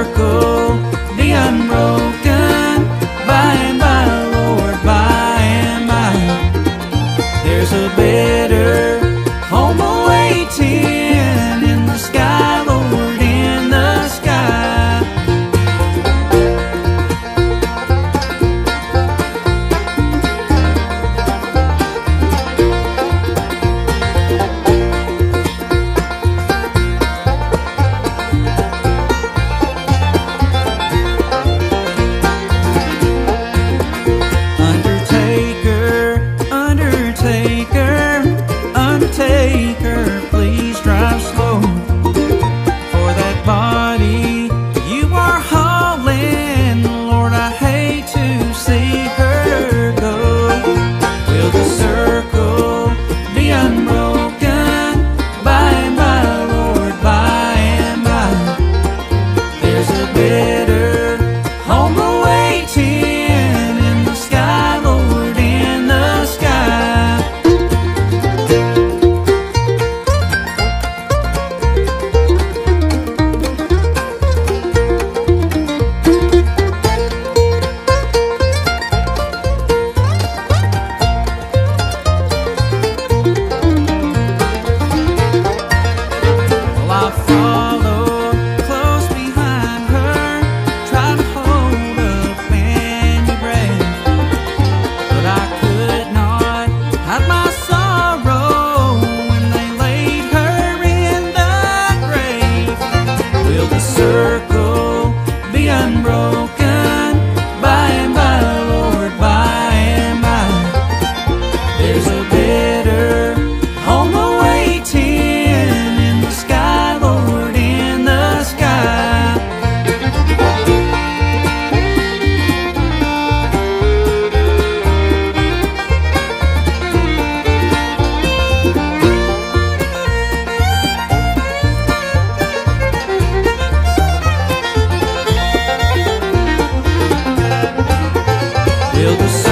The unbroken by and by, Lord, by and by. There's a. take Deus do céu.